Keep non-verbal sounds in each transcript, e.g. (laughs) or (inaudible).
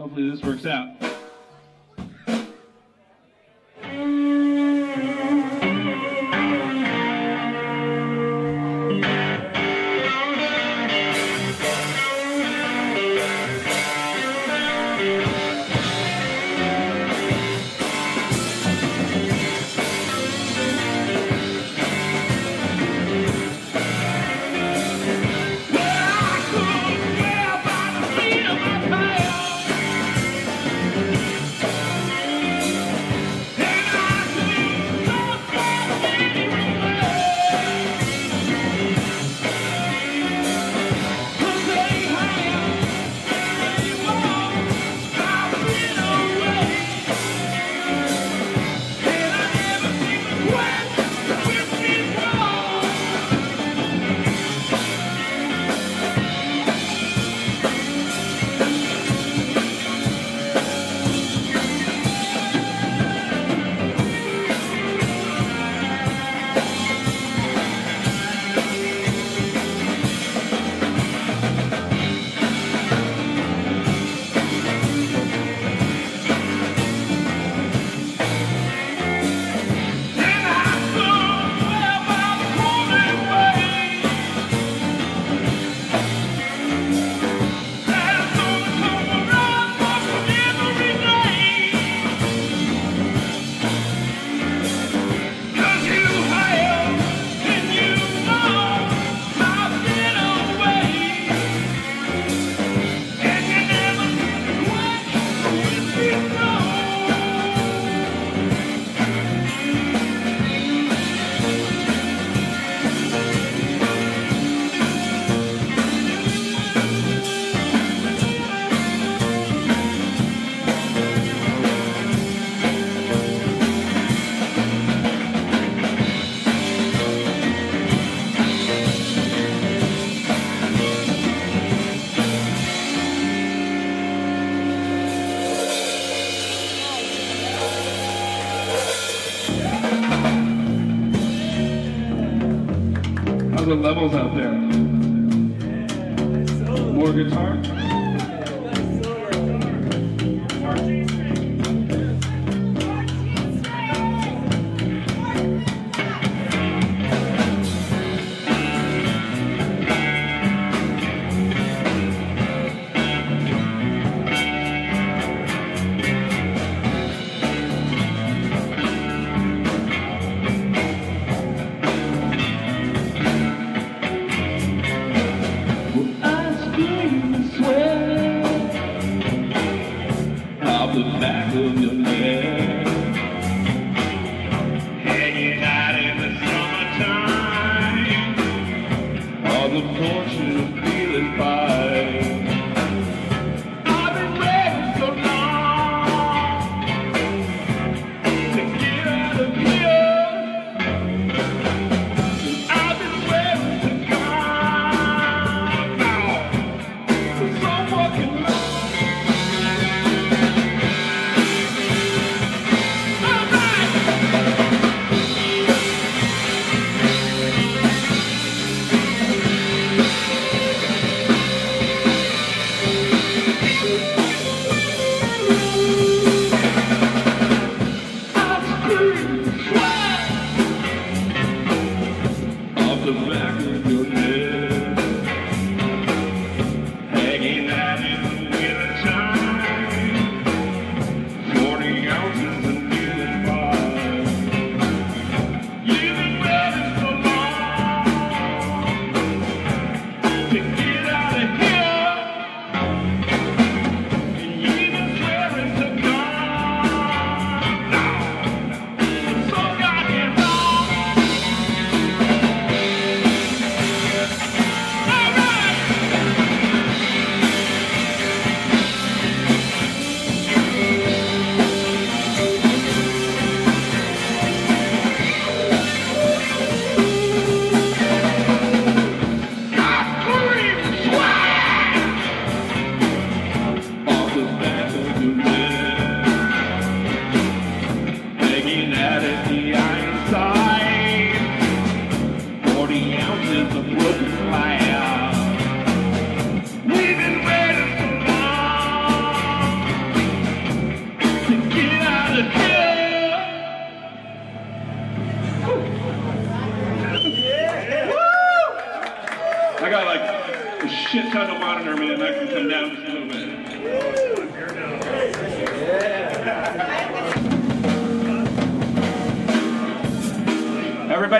Hopefully this works out.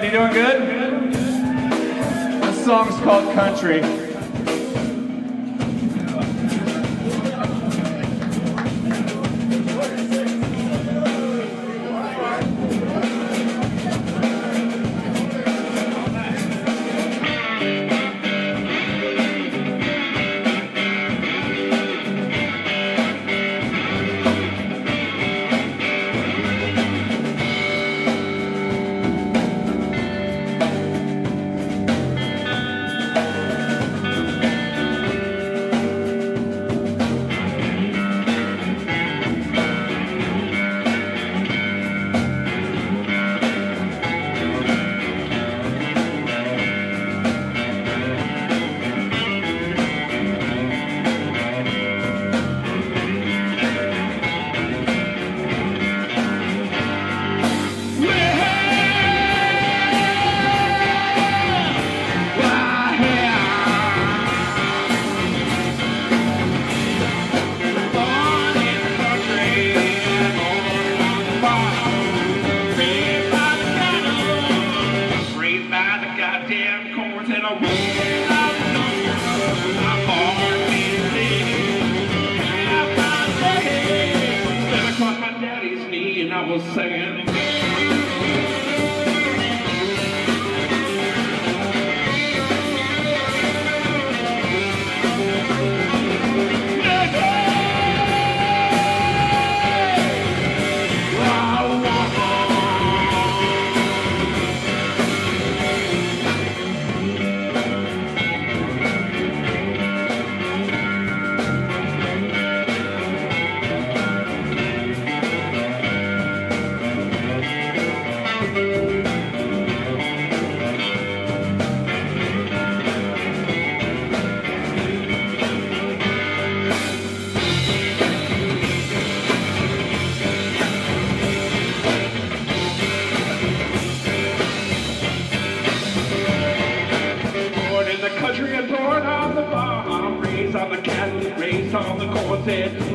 Everybody doing good? This song's called Country.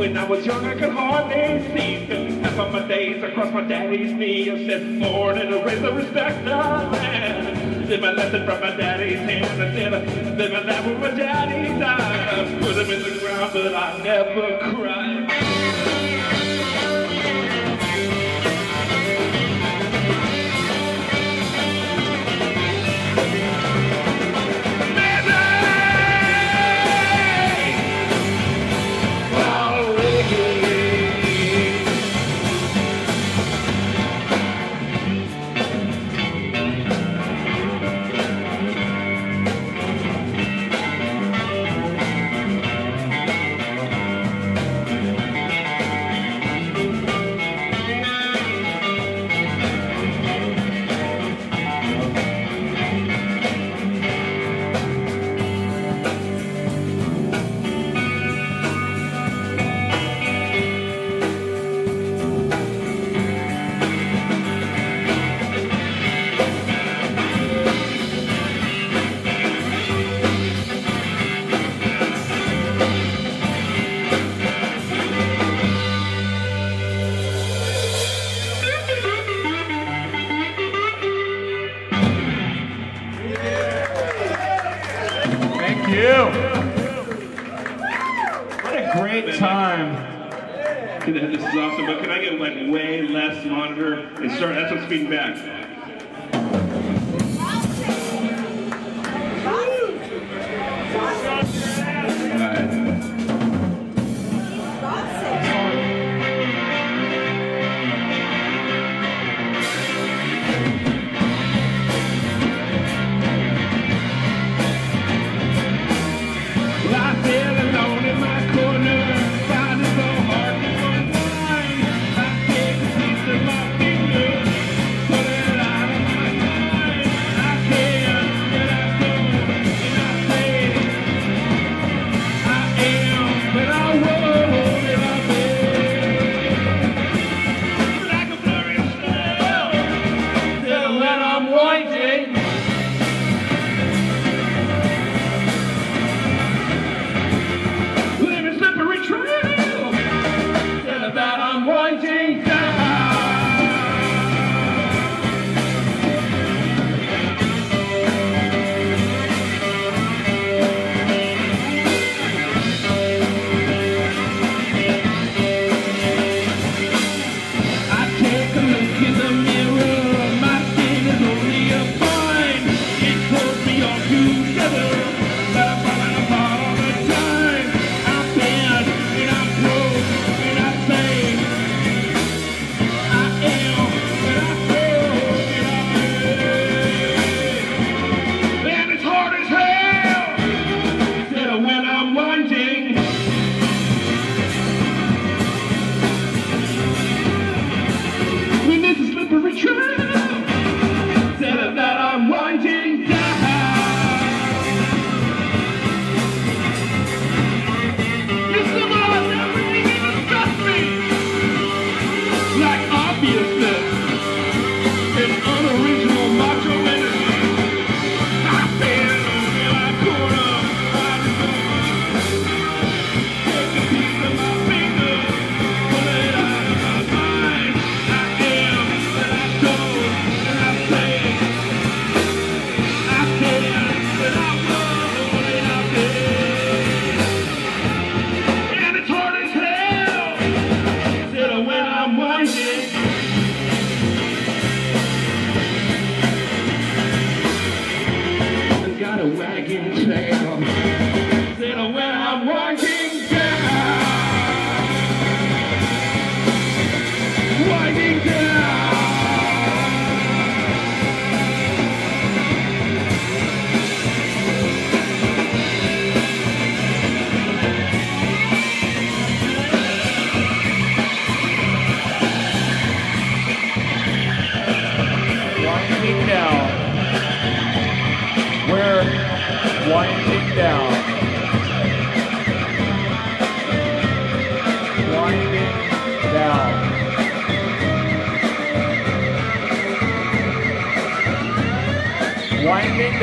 When I was young, I could hardly see. Spent half of my days across my daddy's knee. I said, born and raised to respect the land. Did my lesson from my daddy's hand. I said, live my life with my daddy's eyes. Put him in the ground, but I never cried. Time. Um, (laughs) this is awesome, but can I get like way less monitor? and start, that's what's feeding back. man.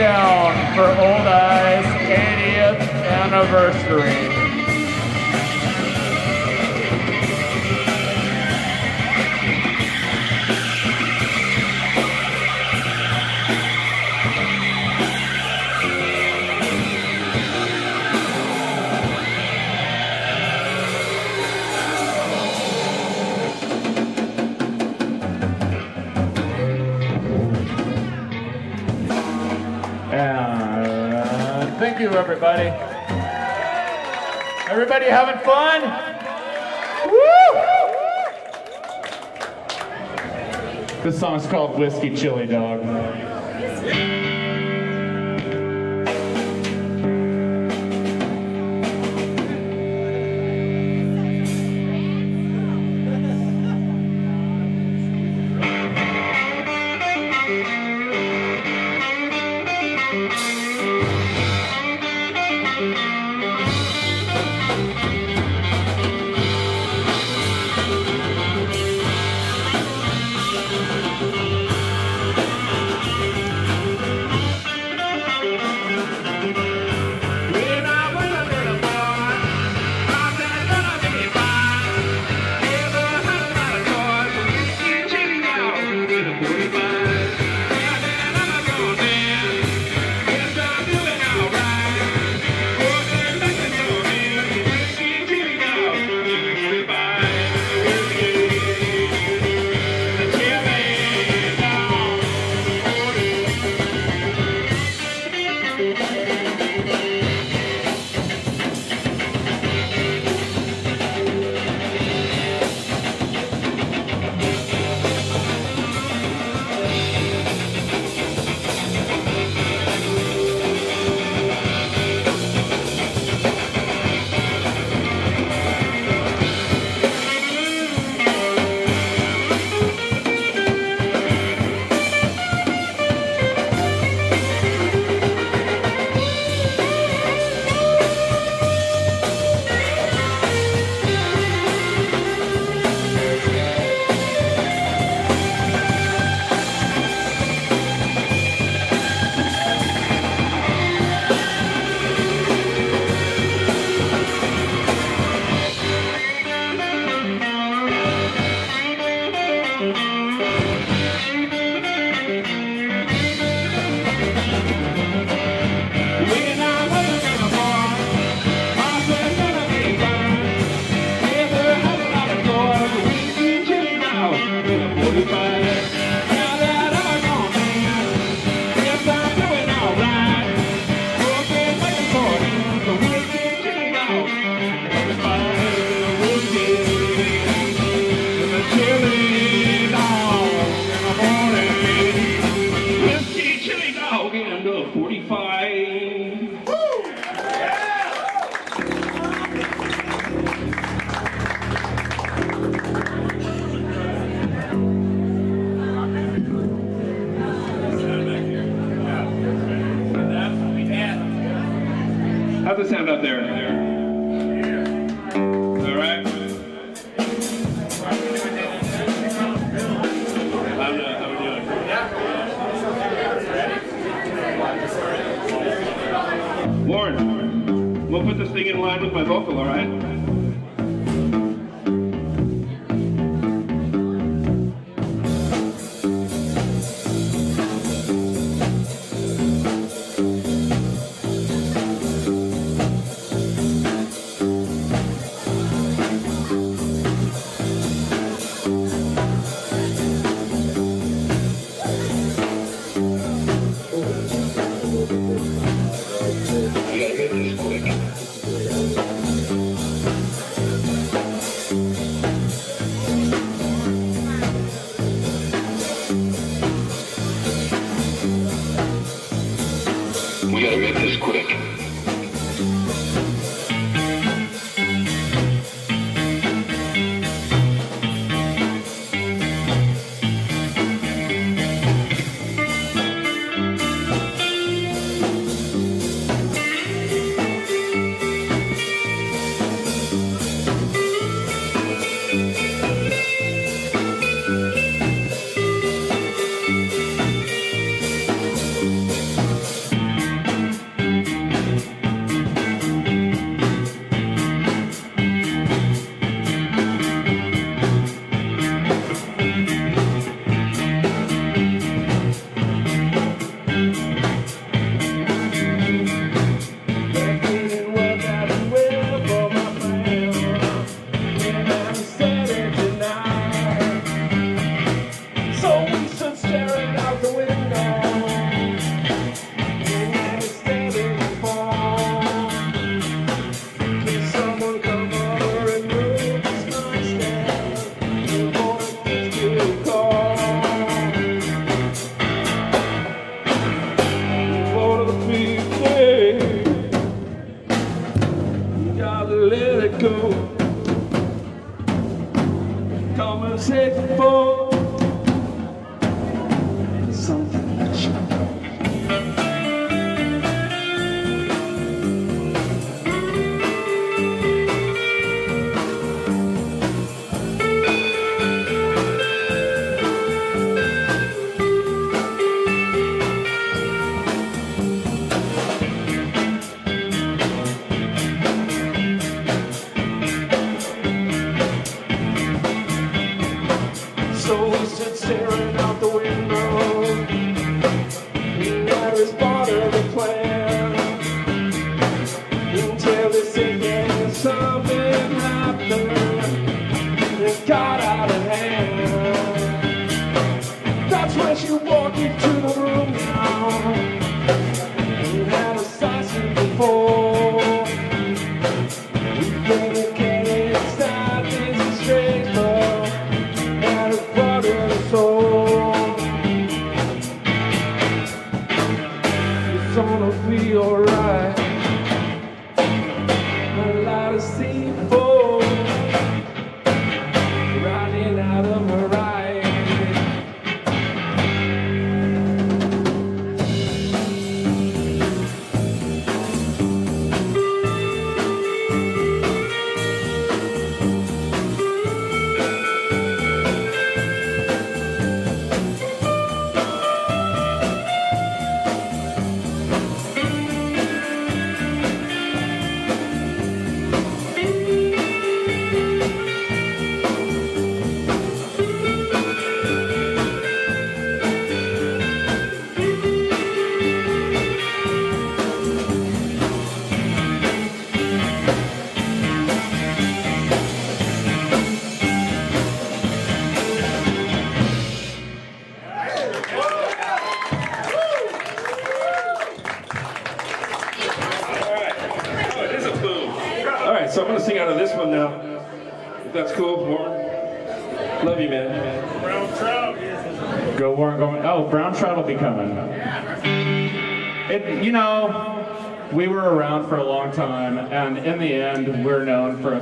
down for Old Eye's 80th anniversary. everybody. Everybody having fun? Woo! This song's called Whiskey Chili Dog. nine under 45. How's it sound out there? put this thing in line with my vocal, all right? Sunset for something.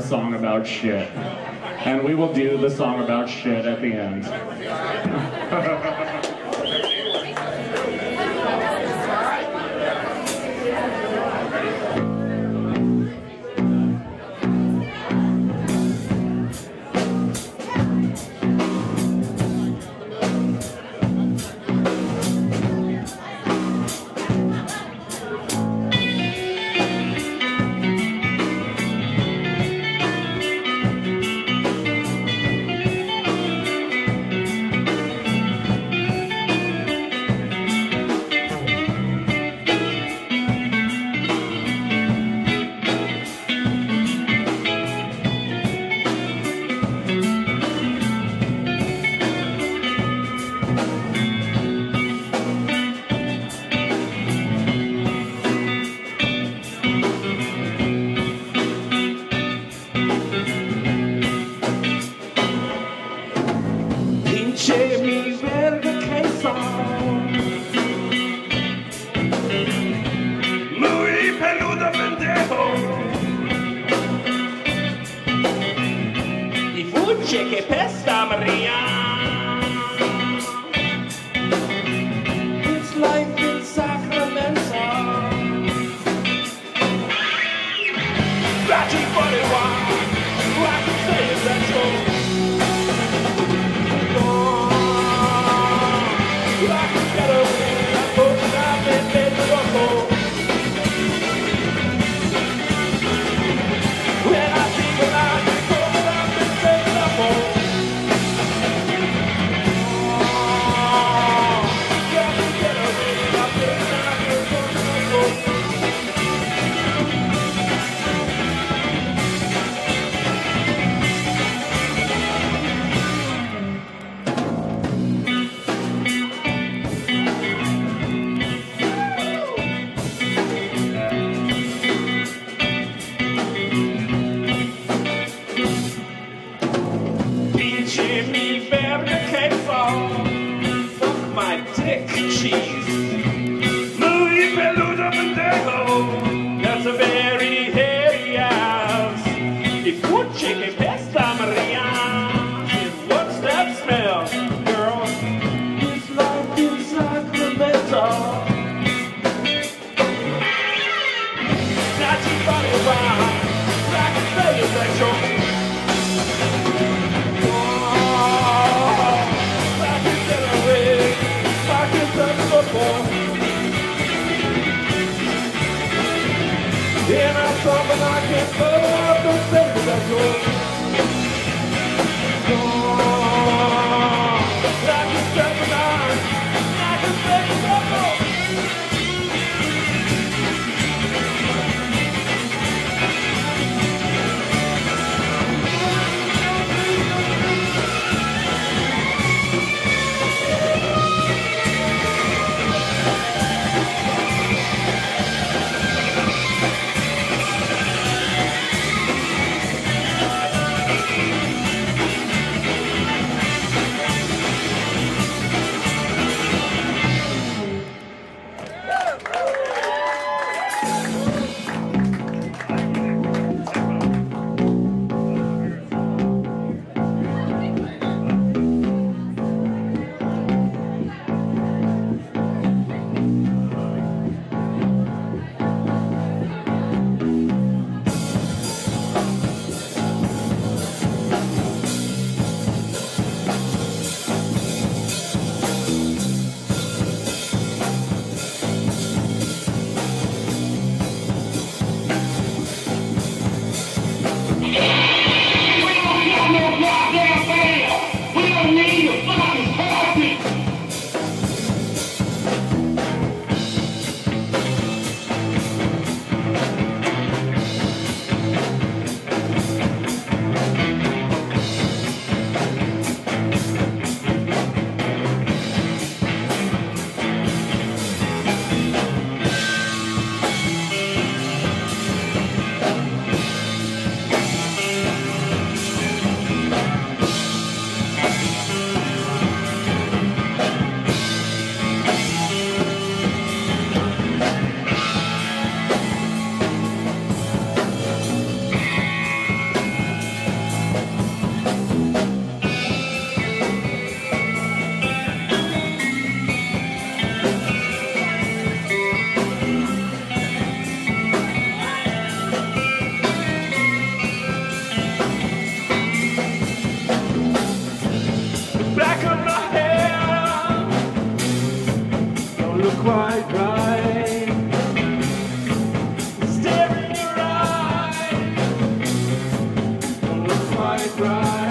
song about shit. And we will do the song about shit at the end. (laughs) couple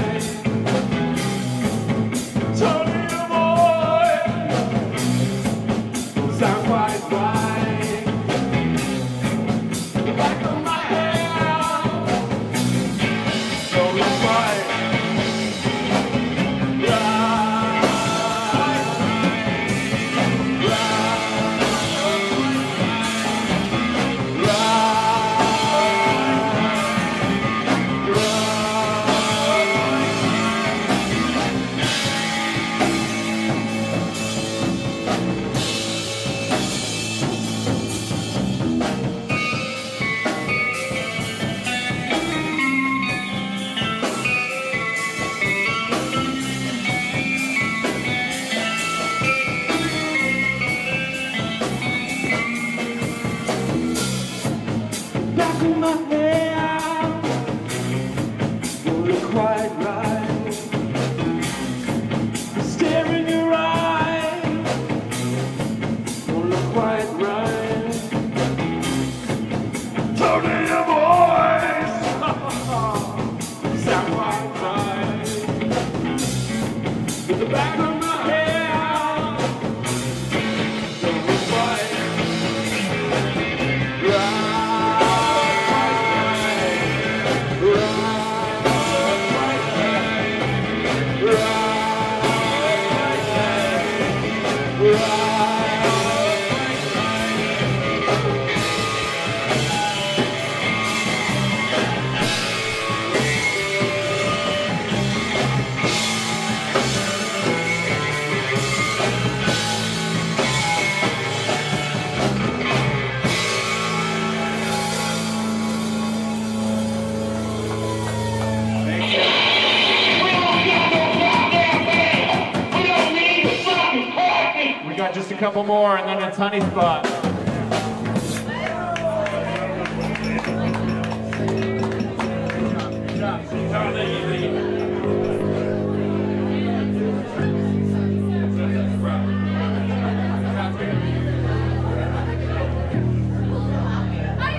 Honey Spot.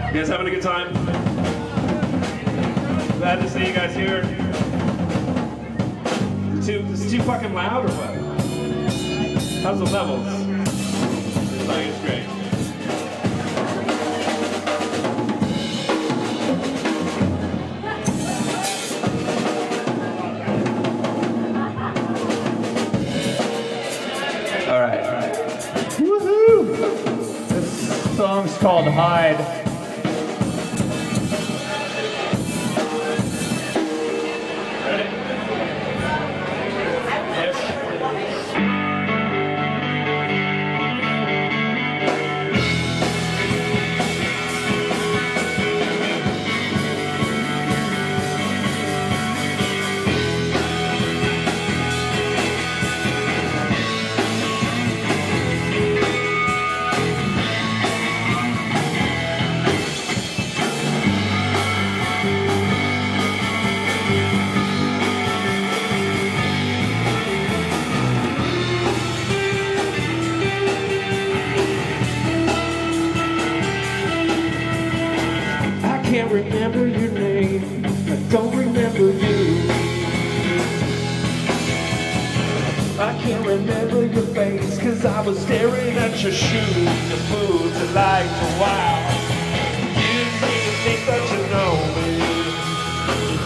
You guys having a good time? Glad to see you guys here. Too, is it too fucking loud or what? How's the levels? Called Hide.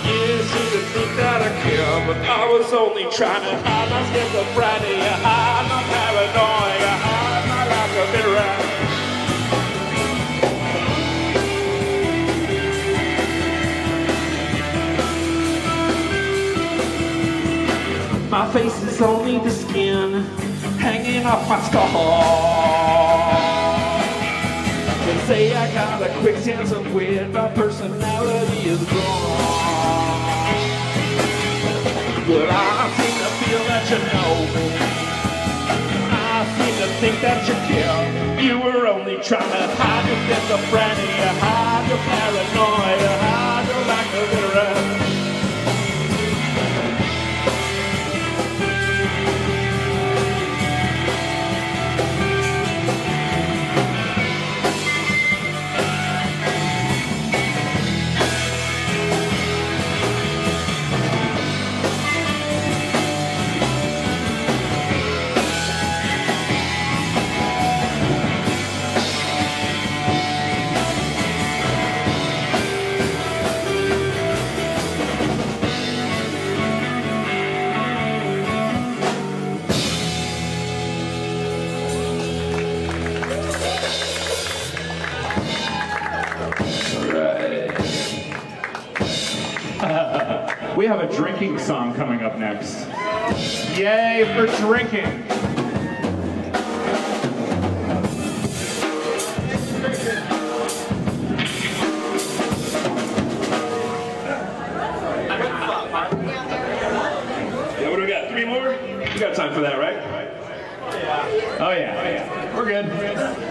You seem to think that I care, but I was only trying to hide my schizophrenia, hide my paranoia, hide my lack of interaction. My face is only the skin hanging off my skull. They say I got a quick sense of wit, my personality is wrong. That you know. I seem to think that you care. You were only trying to hide your schizophrenia, hide your paranoia, hide your lack of interest. We have a drinking song coming up next. Yay for drinking! Yeah, what do we got? Three more? We got time for that, right? Oh yeah, oh yeah. We're good.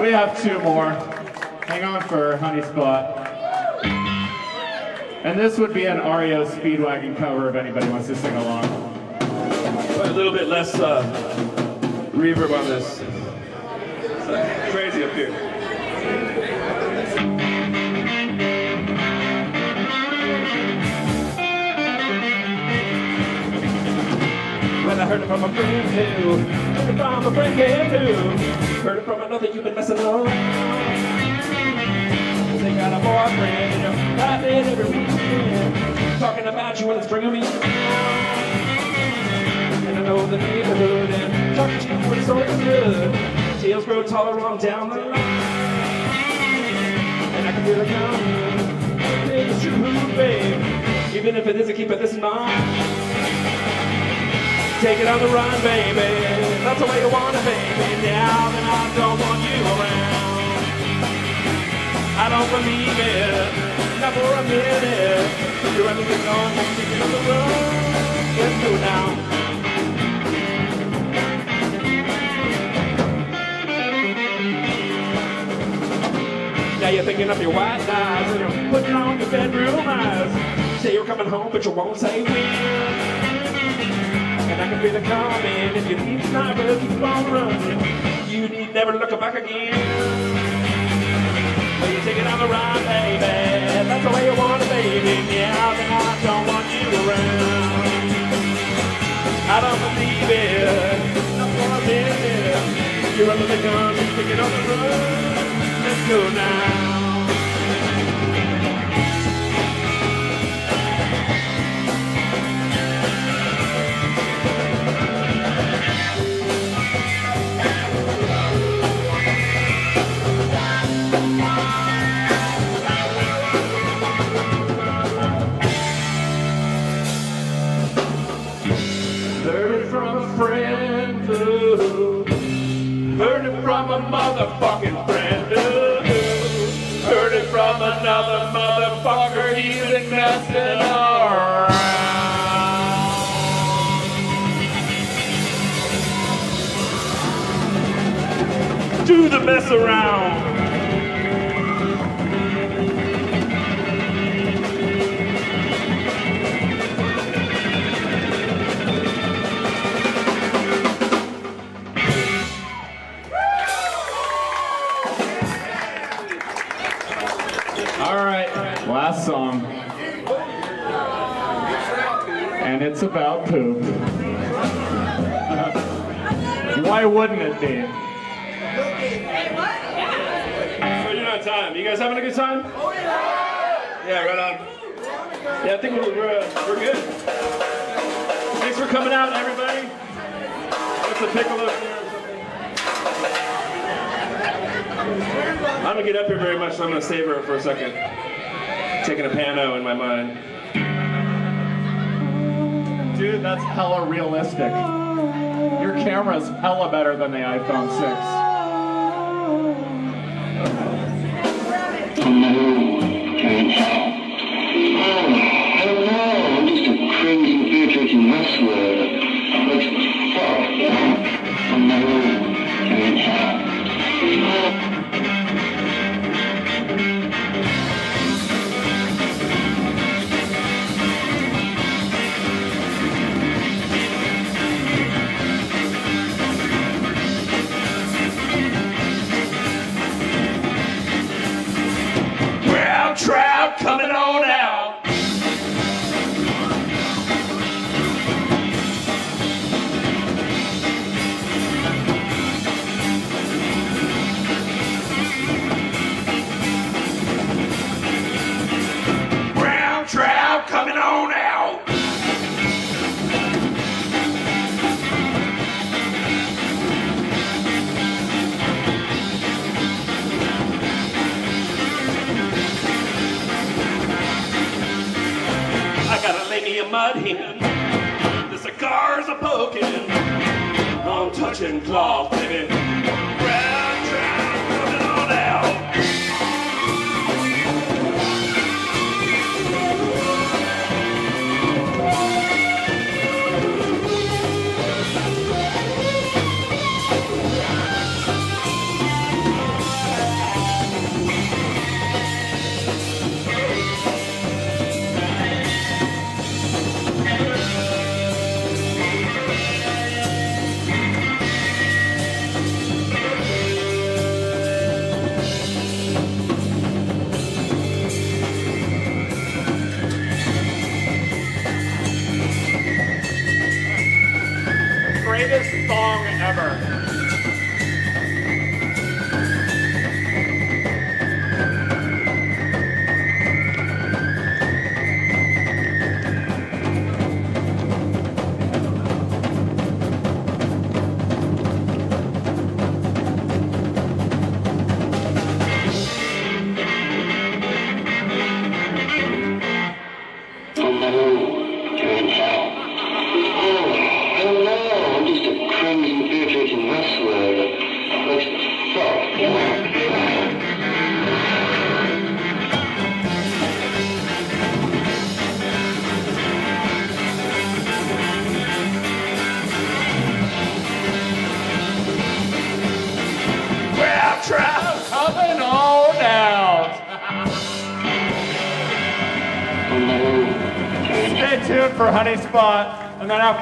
We have two more. Hang on for Honey Spot. And this would be an REO Speedwagon cover if anybody wants to sing along. A little bit less uh, reverb on this. It's crazy up here. Heard it from a friend who, heard it from a friend who, heard it from another you've been messing on. They got a boyfriend, know, I did every weekend, talking about you and it's bringing me. And I know the neighborhood and talking to you when it's all good. Tales grow taller on down the line. And I can feel it coming. It's true, babe. Even if it isn't, keep it this in. Take it on the run, baby. That's the way you want it, baby. Now that I don't want you around. I don't believe it, not for a minute. You're running gun, you're on the run. Let's go now. Now you're thinking of your white lies and you're putting on your bedroom eyes. Say you're coming home, but you won't say when. And I can feel it coming. If you tonight, we'll keep on running. You need never look back again. Well, you take it on the ride, baby. That's the way you want it, baby. Yeah, then I don't want you around. I don't believe it. Not for a minute. You're under the gun, you're taking on the run. Let's go now. Heard it from a motherfucking friend who heard it from another motherfucker. He's been messing around. Do the mess around. It's about poop. Why wouldn't it be? So you're on time. You guys having a good time? Yeah. Right on. Yeah, I think we're we're, uh, we're good. Thanks for coming out, everybody. What's the piccolo here or something? I don't get up here very much, so I'm gonna savor it for a second. Taking a pano in my mind. Dude, that's hella realistic. Your camera's hella better than the iPhone 6.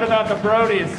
That, the Brodies.